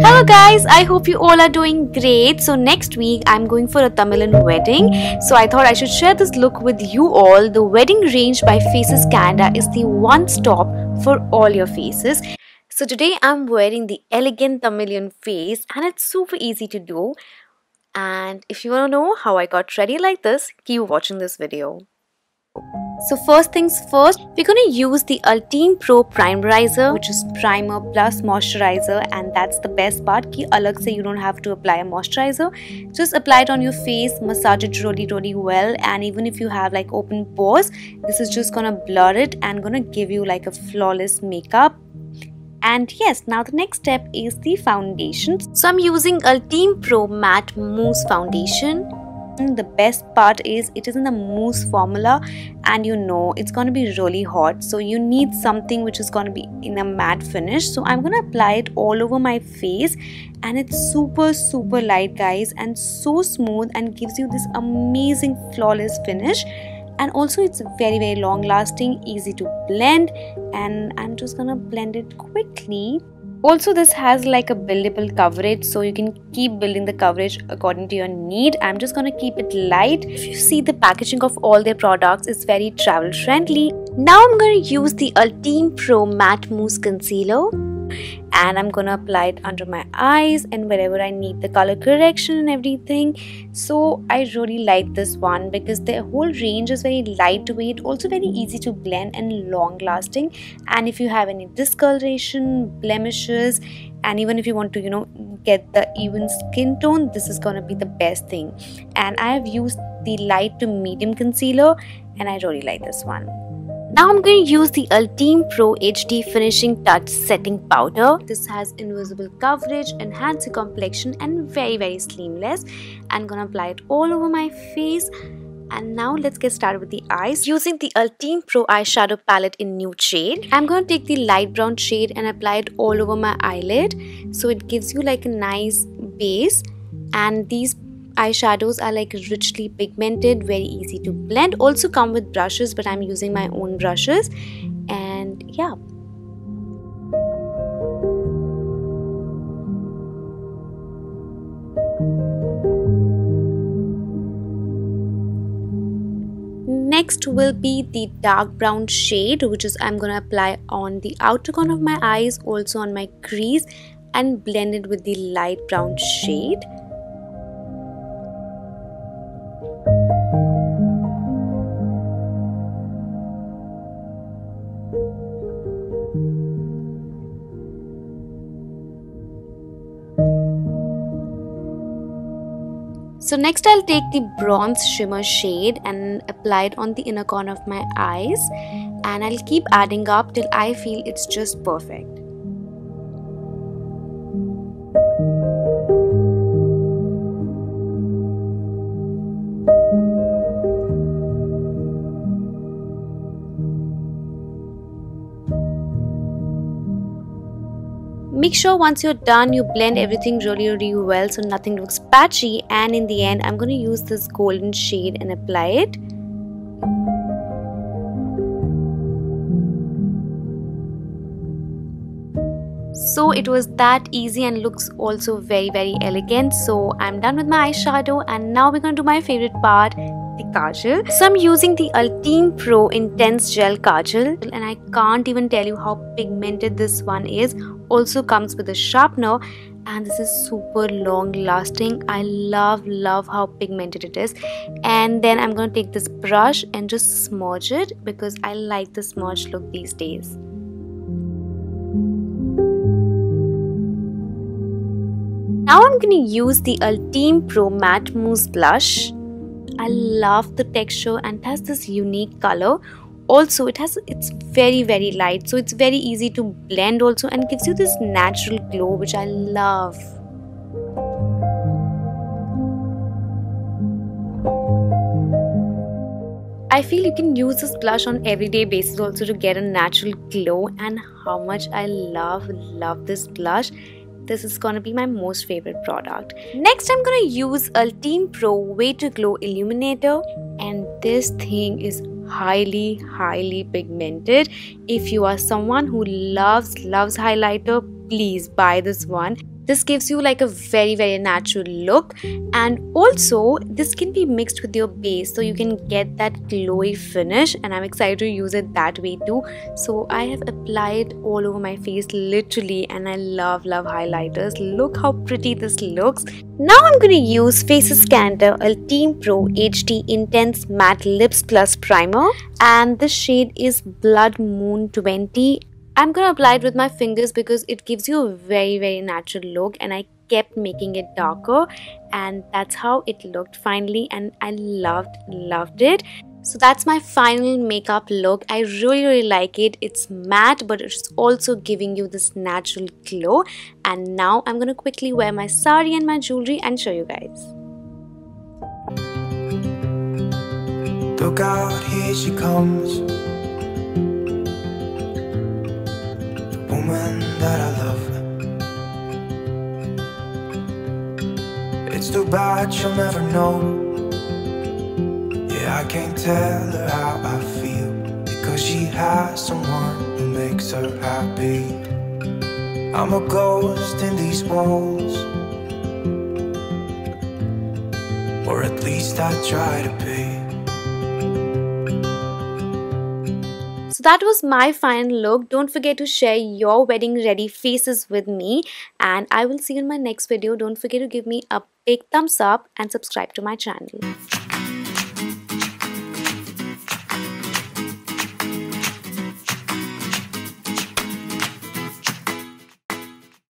Hello guys, I hope you all are doing great. So next week I'm going for a Tamilian wedding. So I thought I should share this look with you all. The wedding range by Faces Canada is the one stop for all your faces. So today I'm wearing the elegant Tamilian face and it's super easy to do. And if you want to know how I got ready like this, keep watching this video. So first things first, we're going to use the Ultime Pro Primerizer which is primer plus moisturizer and that's the best part ki alag se you don't have to apply a moisturizer. Just apply it on your face, massage it really really well and even if you have like open pores, this is just gonna blur it and gonna give you like a flawless makeup. And yes now the next step is the foundation. So i'm using ultime pro matte mousse foundation the best part is it is in the mousse formula and you know it's going to be really hot. So you need something which is going to be in a matte finish. So i'm going to apply it all over my face and it's super super light guys and so smooth and gives you this amazing flawless finish. And also it's very very long lasting easy to blend and i'm just gonna blend it quickly also this has like a buildable coverage so you can keep building the coverage according to your need. I'm just gonna keep it light. If you see the packaging of all their products it's very travel friendly now i'm gonna use the ultime pro matte mousse concealer and I'm gonna apply it under my eyes and wherever I need the color correction and everything. So I really like this one because the whole range is very lightweight also very easy to blend and long lasting. And if you have any discoloration blemishes and even if you want to you know get the even skin tone this is gonna be the best thing. And I have used the light to medium concealer and I really like this one now I'm going to use the Ultime Pro HD Finishing Touch Setting Powder. This has invisible coverage, enhances complexion and very very seamless. I'm going to apply it all over my face. And now let's get started with the eyes. Using the Ultime Pro eyeshadow palette in nude shade. I'm going to take the light brown shade and apply it all over my eyelid. So it gives you like a nice base. And these eyeshadows are like richly pigmented very easy to blend. Also come with brushes but i'm using my own brushes. And yeah. Next will be the dark brown shade which is i'm gonna apply on the outer corner of my eyes also on my crease and blend it with the light brown shade So next I'll take the bronze shimmer shade and apply it on the inner corner of my eyes and I'll keep adding up till I feel it's just perfect. Make sure once you're done you blend everything really really well so nothing looks patchy and in the end I'm going to use this golden shade and apply it. So it was that easy and looks also very very elegant so I'm done with my eyeshadow and now we're going to do my favorite part the kajal. So I'm using the Ultime Pro Intense Gel Kajal and I can't even tell you how pigmented this one is. Also comes with a sharpener and this is super long lasting. I love love how pigmented it is. And then i'm to take this brush and just smudge it because i like the smudge look these days. Now i'm going to use the ultime pro matte mousse blush i love the texture and it has this unique color. Also it has it's very very light so it's very easy to blend also and gives you this natural glow which i love. I feel you can use this blush on everyday basis also to get a natural glow and how much I love love this blush this is gonna be my most favorite product. Next i'm gonna use ultime pro way to glow illuminator. And this thing is highly highly pigmented. If you are someone who loves loves highlighter please buy this one this gives you like a very very natural look. And also this can be mixed with your base so you can get that glowy finish and I'm excited to use it that way too. So I have applied all over my face literally and I love love highlighters. Look how pretty this looks. Now I'm going to use Faces Canada Ultime Pro HD Intense Matte Lips Plus Primer. And this shade is Blood Moon 20 I'm gonna apply it with my fingers because it gives you a very very natural look and I kept making it darker and that's how it looked finally and I loved loved it. So that's my final makeup look. I really really like it. It's matte but it's also giving you this natural glow. And now I'm gonna quickly wear my sari and my jewelry and show you guys. Look out, here she comes It's too bad she'll never know. Yeah, I can't tell her how I feel Because she has someone who makes her happy. I'm a ghost in these walls. Or at least I try to be So that was my final look. Don't forget to share your wedding ready faces with me and I will see you in my next video. Don't forget to give me a big thumbs up and subscribe to my channel.